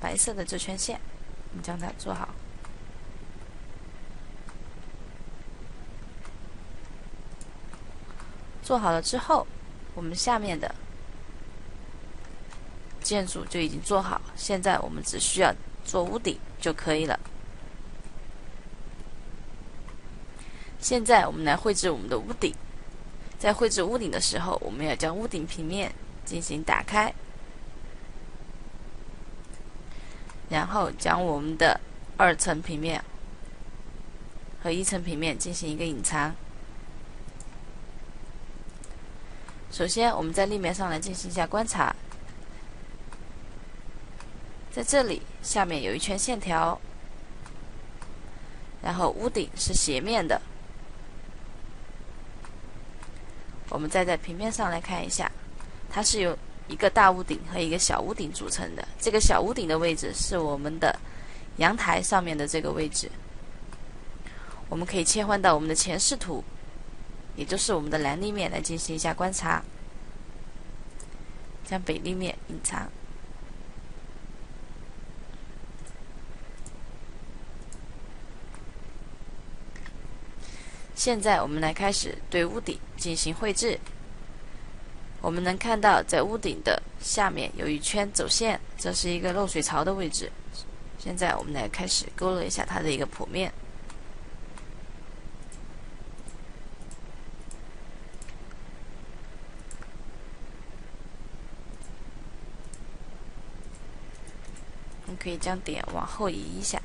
白色的这圈线，我们将它做好。做好了之后，我们下面的建筑就已经做好。现在我们只需要做屋顶就可以了。现在我们来绘制我们的屋顶。在绘制屋顶的时候，我们要将屋顶平面进行打开，然后将我们的二层平面和一层平面进行一个隐藏。首先，我们在立面上来进行一下观察，在这里下面有一圈线条，然后屋顶是斜面的。我们再在平面上来看一下，它是由一个大屋顶和一个小屋顶组成的。这个小屋顶的位置是我们的阳台上面的这个位置。我们可以切换到我们的前视图。也就是我们的南立面来进行一下观察，将北立面隐藏。现在我们来开始对屋顶进行绘制。我们能看到，在屋顶的下面有一圈走线，这是一个漏水槽的位置。现在我们来开始勾勒一下它的一个剖面。我们可以将点往后移一下。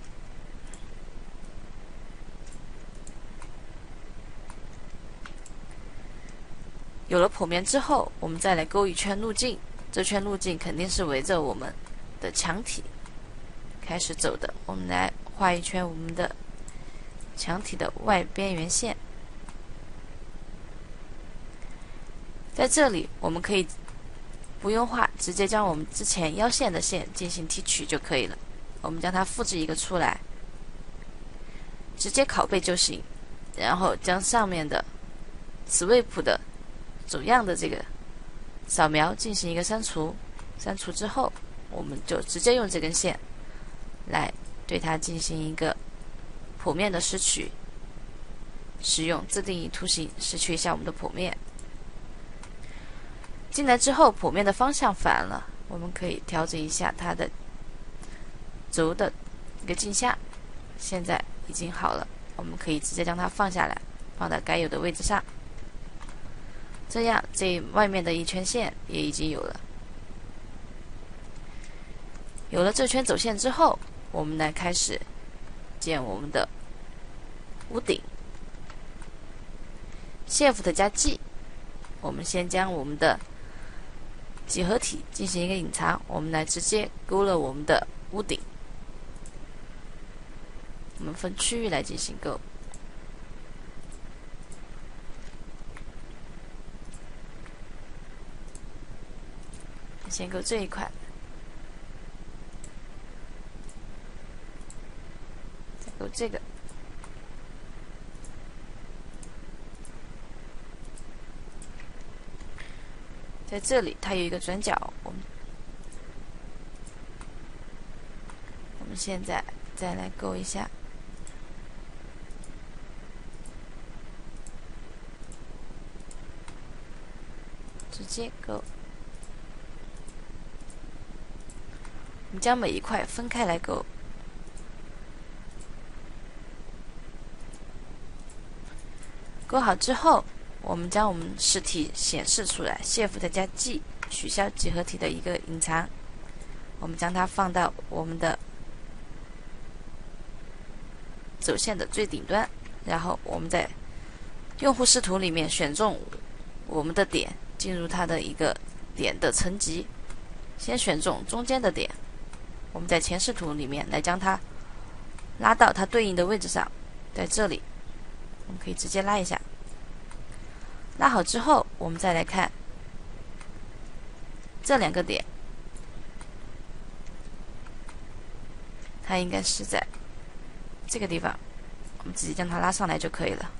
有了剖面之后，我们再来勾一圈路径。这圈路径肯定是围着我们的墙体开始走的。我们来画一圈我们的墙体的外边缘线。在这里，我们可以。不用画，直接将我们之前腰线的线进行提取就可以了。我们将它复制一个出来，直接拷贝就行。然后将上面的此位谱的走样的这个扫描进行一个删除。删除之后，我们就直接用这根线来对它进行一个剖面的拾取。使用自定义图形拾取一下我们的剖面。进来之后，剖面的方向反了，我们可以调整一下它的轴的一个镜像。现在已经好了，我们可以直接将它放下来，放到该有的位置上。这样，这外面的一圈线也已经有了。有了这圈走线之后，我们来开始建我们的屋顶。Shift 加 G，我们先将我们的几何体进行一个隐藏，我们来直接勾勒我们的屋顶。我们分区域来进行勾，先勾这一块，勾这个。在这里，它有一个转角，我们我们现在再来勾一下，直接勾。我们将每一块分开来勾，勾好之后。我们将我们实体显示出来，Shift 加 G 取消几何体的一个隐藏。我们将它放到我们的走线的最顶端，然后我们在用户视图里面选中我们的点，进入它的一个点的层级。先选中中间的点，我们在前视图里面来将它拉到它对应的位置上，在这里，我们可以直接拉一下。拉好之后，我们再来看这两个点，它应该是在这个地方，我们直接将它拉上来就可以了。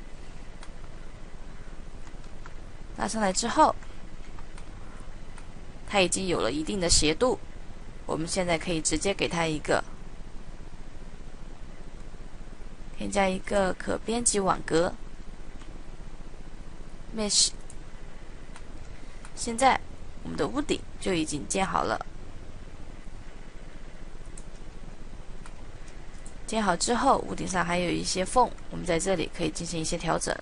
拉上来之后，它已经有了一定的斜度，我们现在可以直接给它一个添加一个可编辑网格 mesh。现在我们的屋顶就已经建好了。建好之后，屋顶上还有一些缝，我们在这里可以进行一些调整。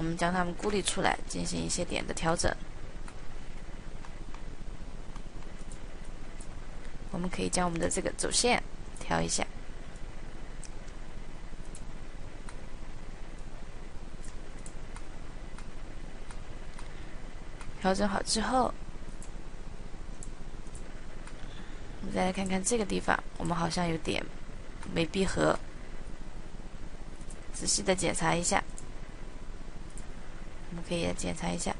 我们将它们孤立出来，进行一些点的调整。我们可以将我们的这个走线调一下。调整好之后。我们再来看看这个地方，我们好像有点没闭合，仔细的检查一下。可以检查一下。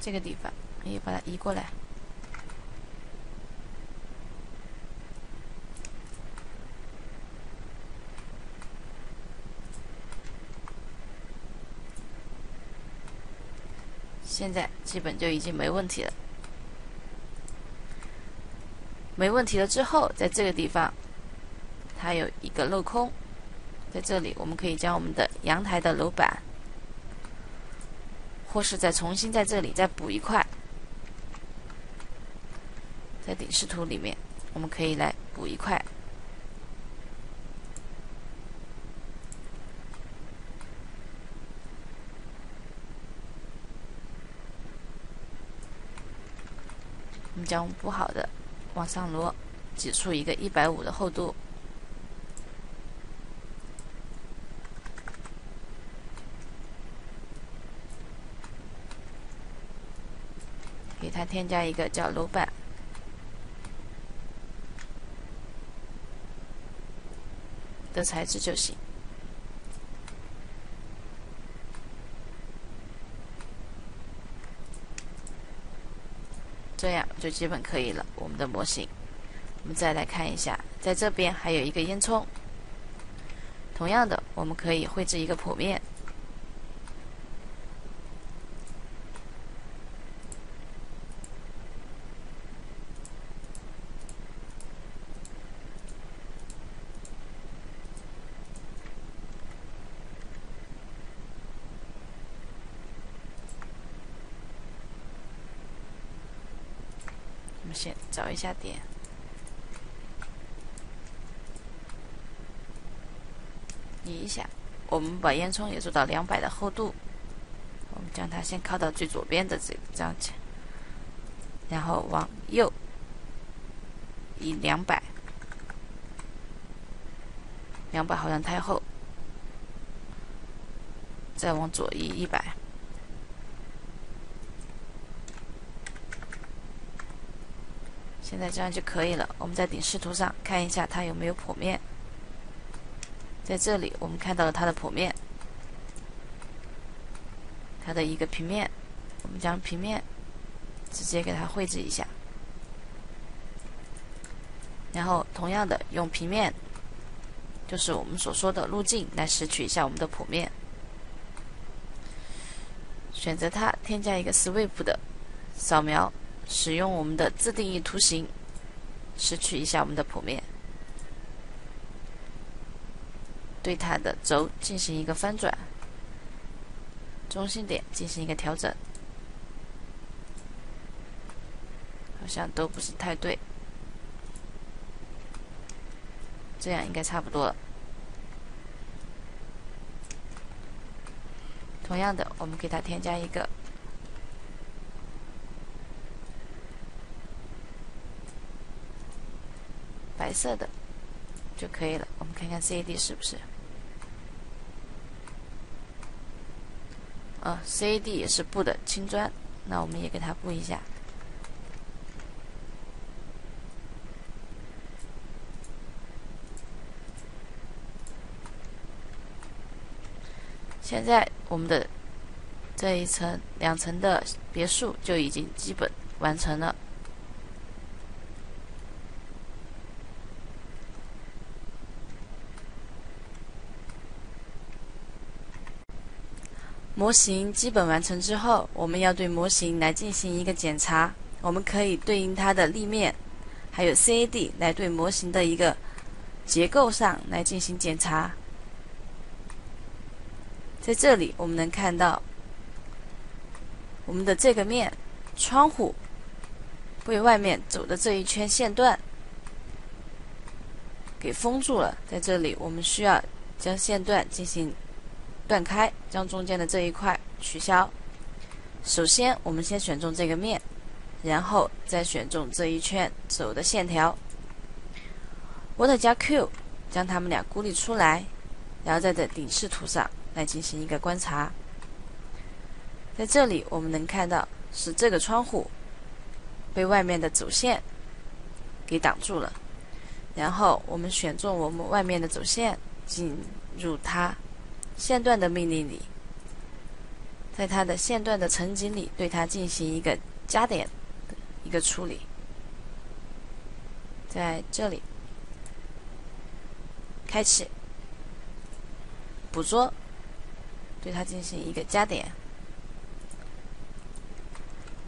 这个地方，也把它移过来。现在基本就已经没问题了，没问题了之后，在这个地方，它有一个镂空，在这里我们可以将我们的阳台的楼板，或是再重新在这里再补一块，在顶视图里面，我们可以来补一块。我们将补好的往上挪，挤出一个一百五的厚度，给它添加一个叫楼板的材质就行。这样就基本可以了。我们的模型，我们再来看一下，在这边还有一个烟囱。同样的，我们可以绘制一个剖面。先找一下点，移一下。我们把烟囱也做到两百的厚度。我们将它先靠到最左边的这这样子，然后往右移两百，两百好像太厚，再往左移一百。现在这样就可以了。我们在顶视图上看一下它有没有剖面。在这里，我们看到了它的剖面，它的一个平面。我们将平面直接给它绘制一下，然后同样的用平面，就是我们所说的路径来拾取一下我们的剖面。选择它，添加一个 sweep 的扫描。使用我们的自定义图形，拾取一下我们的剖面，对它的轴进行一个翻转，中心点进行一个调整，好像都不是太对，这样应该差不多了。同样的，我们给它添加一个。白色的就可以了。我们看看 CAD 是不是？呃，CAD 也是布的青砖，那我们也给它布一下。现在我们的这一层两层的别墅就已经基本完成了。模型基本完成之后，我们要对模型来进行一个检查。我们可以对应它的立面，还有 CAD 来对模型的一个结构上来进行检查。在这里，我们能看到我们的这个面窗户被外面走的这一圈线段给封住了。在这里，我们需要将线段进行。断开，将中间的这一块取消。首先，我们先选中这个面，然后再选中这一圈走的线条。What 加 Q 将它们俩孤立出来，然后在这顶视图上来进行一个观察。在这里，我们能看到是这个窗户被外面的走线给挡住了。然后，我们选中我们外面的走线，进入它。线段的命令里，在它的线段的层级里，对它进行一个加点一个处理，在这里开启捕捉，对它进行一个加点。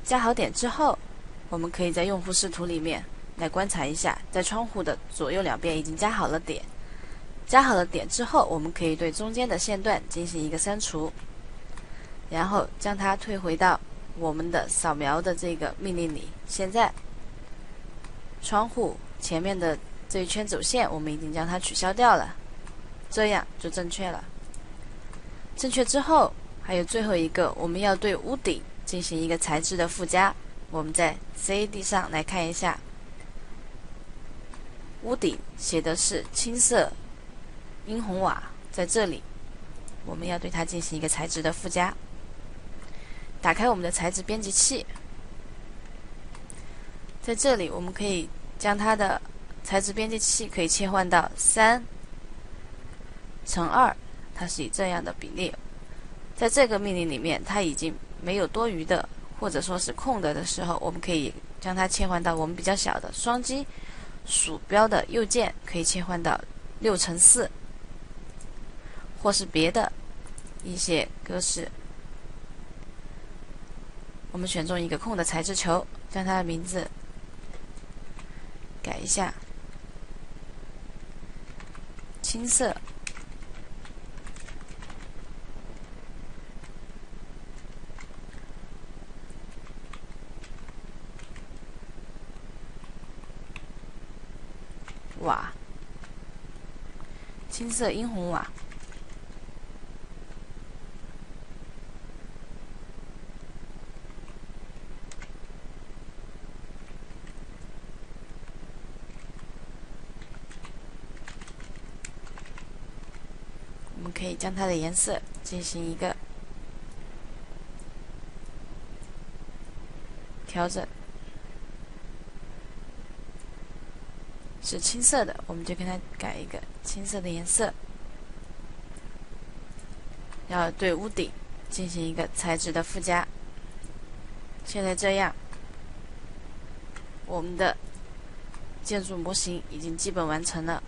加好点之后，我们可以在用户视图里面来观察一下，在窗户的左右两边已经加好了点。加好了点之后，我们可以对中间的线段进行一个删除，然后将它退回到我们的扫描的这个命令里。现在，窗户前面的这一圈走线，我们已经将它取消掉了，这样就正确了。正确之后，还有最后一个，我们要对屋顶进行一个材质的附加。我们在 CAD 上来看一下，屋顶写的是青色。殷红瓦在这里，我们要对它进行一个材质的附加。打开我们的材质编辑器，在这里我们可以将它的材质编辑器可以切换到三乘二，它是以这样的比例。在这个命令里面，它已经没有多余的或者说是空的的时候，我们可以将它切换到我们比较小的双击鼠标的右键，可以切换到六乘四。或是别的一些格式，我们选中一个空的材质球，将它的名字改一下，青色。瓦，青色殷红瓦。可以将它的颜色进行一个调整，是青色的，我们就给它改一个青色的颜色。要对屋顶进行一个材质的附加。现在这样，我们的建筑模型已经基本完成了。